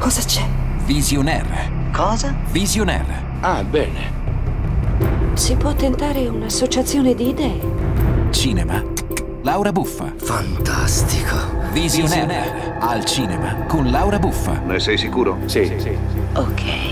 Cosa c'è? Visionaire. Cosa? Visionaire. Ah, bene. Si può tentare un'associazione di idee. Cinema. Laura Buffa. Fantastico. Visionaire. Al cinema con Laura Buffa. Ne sei sicuro? Sì, sì. Ok.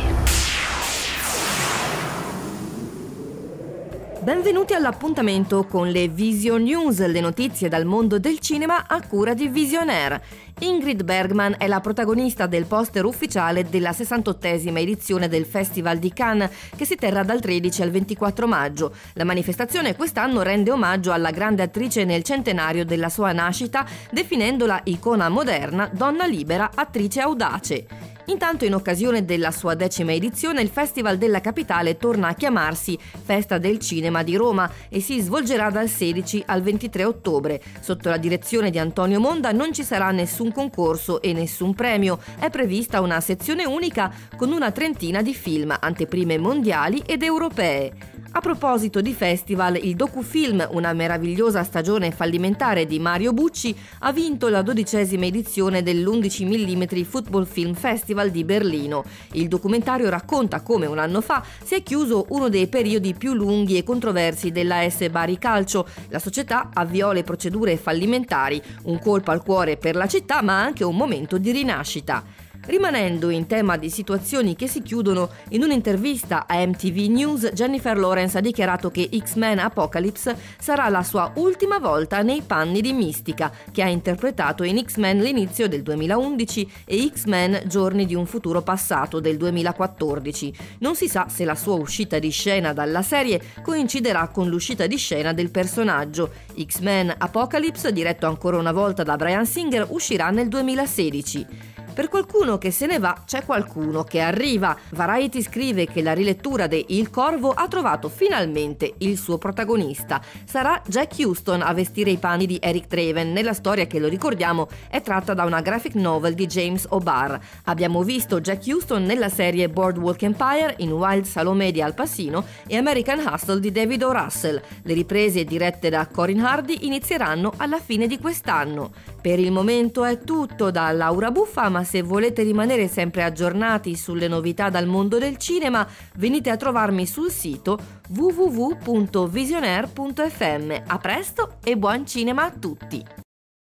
Benvenuti all'appuntamento con le Vision News, le notizie dal mondo del cinema a cura di Visionaire. Ingrid Bergman è la protagonista del poster ufficiale della 68esima edizione del Festival di Cannes che si terrà dal 13 al 24 maggio. La manifestazione quest'anno rende omaggio alla grande attrice nel centenario della sua nascita, definendola icona moderna, donna libera, attrice audace. Intanto in occasione della sua decima edizione il Festival della Capitale torna a chiamarsi Festa del Cinema di Roma e si svolgerà dal 16 al 23 ottobre. Sotto la direzione di Antonio Monda non ci sarà nessun concorso e nessun premio. È prevista una sezione unica con una trentina di film, anteprime mondiali ed europee. A proposito di festival, il docufilm Una meravigliosa stagione fallimentare di Mario Bucci ha vinto la dodicesima edizione dell'11 mm Football Film Festival di Berlino. Il documentario racconta come un anno fa si è chiuso uno dei periodi più lunghi e controversi della S Bari Calcio. La società avviò le procedure fallimentari, un colpo al cuore per la città ma anche un momento di rinascita. Rimanendo in tema di situazioni che si chiudono, in un'intervista a MTV News Jennifer Lawrence ha dichiarato che X-Men Apocalypse sarà la sua ultima volta nei panni di Mystica, che ha interpretato in X-Men l'inizio del 2011 e X-Men Giorni di un futuro passato del 2014. Non si sa se la sua uscita di scena dalla serie coinciderà con l'uscita di scena del personaggio. X-Men Apocalypse, diretto ancora una volta da Brian Singer, uscirà nel 2016. Per qualcuno che se ne va c'è qualcuno che arriva. Variety scrive che la rilettura di Il Corvo ha trovato finalmente il suo protagonista. Sarà Jack Houston a vestire i panni di Eric Traven nella storia che lo ricordiamo è tratta da una graphic novel di James O'Barr. Abbiamo visto Jack Houston nella serie Boardwalk Empire in Wild Salome di Al Pacino e American Hustle di David O. Russell. Le riprese dirette da Corin Hardy inizieranno alla fine di quest'anno. Per il momento è tutto da Laura Buffa, ma se volete rimanere sempre aggiornati sulle novità dal mondo del cinema, venite a trovarmi sul sito www.visionaire.fm. A presto e buon cinema a tutti!